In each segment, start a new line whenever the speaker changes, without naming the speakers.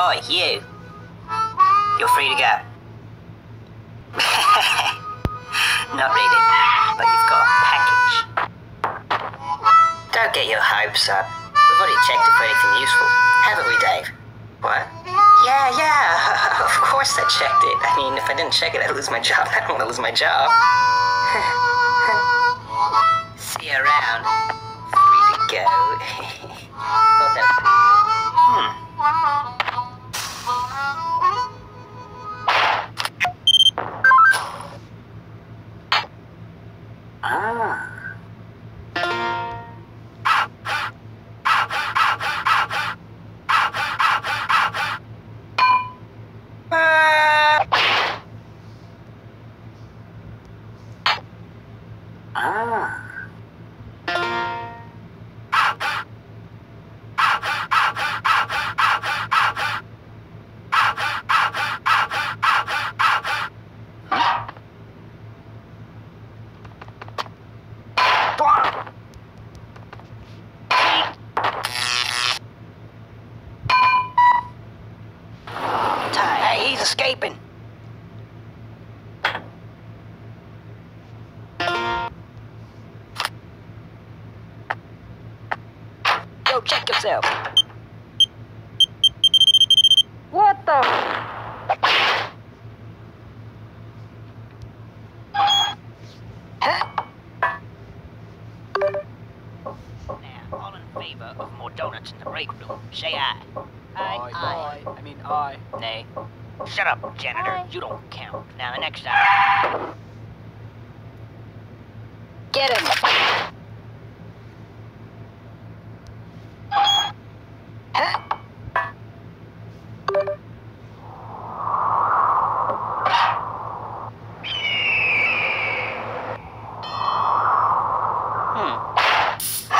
Oi, you. You're free to go. Not really, but you've got a package. Don't get your hopes up. We've already checked it for anything useful, haven't we, Dave? What? Yeah, yeah, of course I checked it. I mean, if I didn't check it, I'd lose my job. I don't want to lose my job. See you around. Free to go. Ah. Hey, he's escaping. Yourself. What the? Huh? Now, all in favor of more donuts in the break room, say aye. Aye,
I, I mean I.
Nay. Shut up, janitor. You don't count. Now, the next item. Get him! Hmm.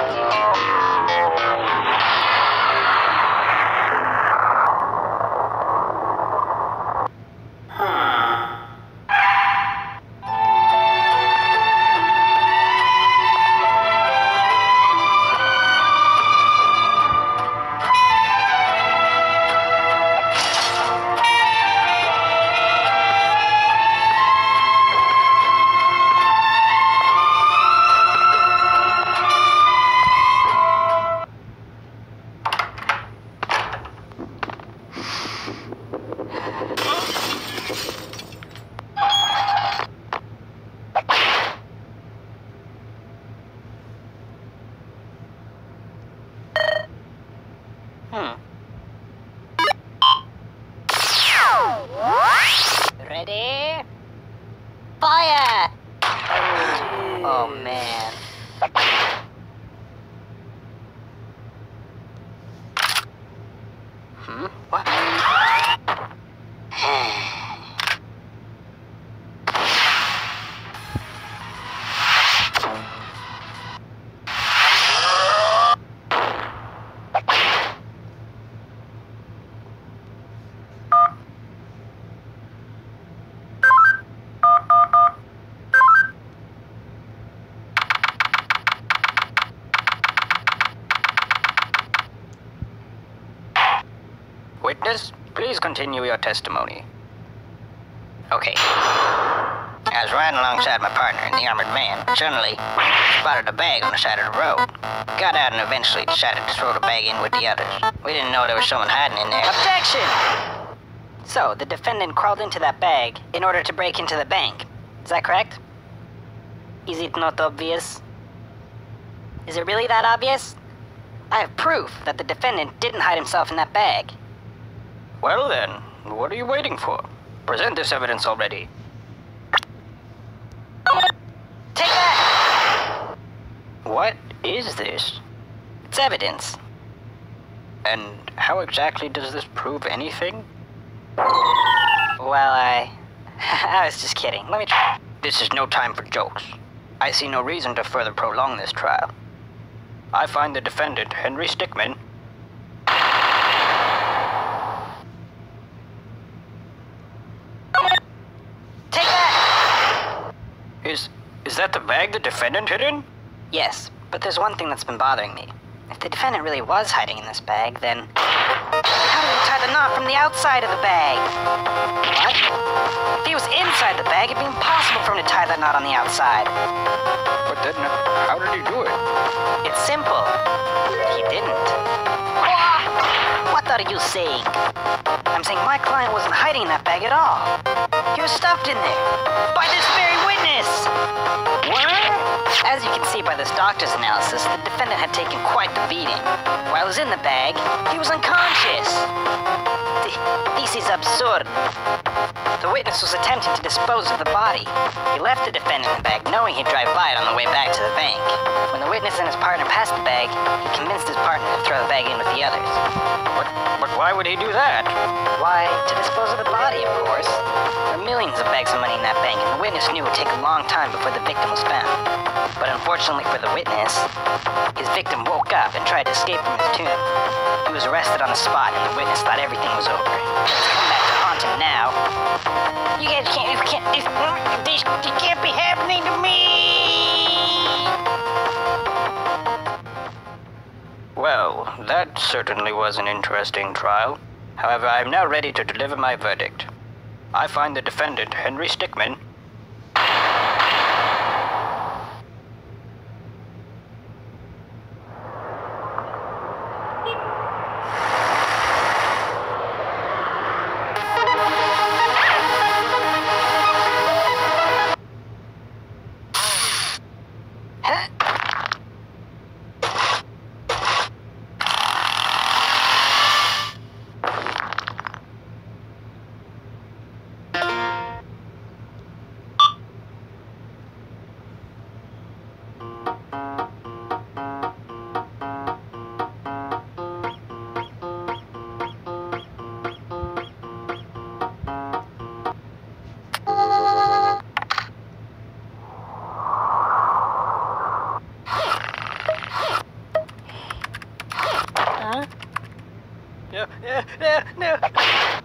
Ready? Fire! Oh, man.
Witness, please continue your testimony.
Okay. I was riding alongside my partner in the armored van. Suddenly, spotted a bag on the side of the road. Got out and eventually decided to throw the bag in with the others. We didn't know there was someone hiding in there.
Objection! So, the defendant crawled into that bag in order to break into the bank. Is that correct? Is it not obvious? Is it really that obvious? I have proof that the defendant didn't hide himself in that bag.
Well then, what are you waiting for? Present this evidence already.
Take that!
What is this?
It's evidence.
And how exactly does this prove anything?
Well, I. I was just kidding. Let me try.
This is no time for jokes. I see no reason to further prolong this trial. I find the defendant, Henry Stickmin,
Take that!
Is. That the bag the defendant hid in?
Yes, but there's one thing that's been bothering me. If the defendant really was hiding in this bag, then. How did he tie the knot from the outside of the bag? What? If he was inside the bag, it'd be impossible for him to tie that knot on the outside.
But then, how did he do it?
It's simple. He didn't. What are you saying? I'm saying my client wasn't hiding in that bag at all. He was stuffed in there. By this very witness!
What?
As you can see by this doctor's analysis, the defendant had taken quite the beating. While he was in the bag, he was unconscious. Th- This is absurd. The witness was attempting to dispose of the body. He left the defendant in the bag knowing he'd drive by it on the way back to the bank. When the witness and his partner passed the bag, he convinced his partner to throw the bag in with the others.
But, but why would he do that?
Why, to dispose of the body, of course. There were millions of bags of money in that bank, and the witness knew it would take a long time before the victim was found. But unfortunately for the witness, his victim woke up and tried to escape from his tomb. He was arrested on the spot, and the witness thought everything was over. It's come back to now. You guys can't, you can't, this, this, this can't be happening to me!
Well, that certainly was an interesting trial. However, I am now ready to deliver my verdict. I find the defendant, Henry Stickmin, Ja. Ja, ja, ja.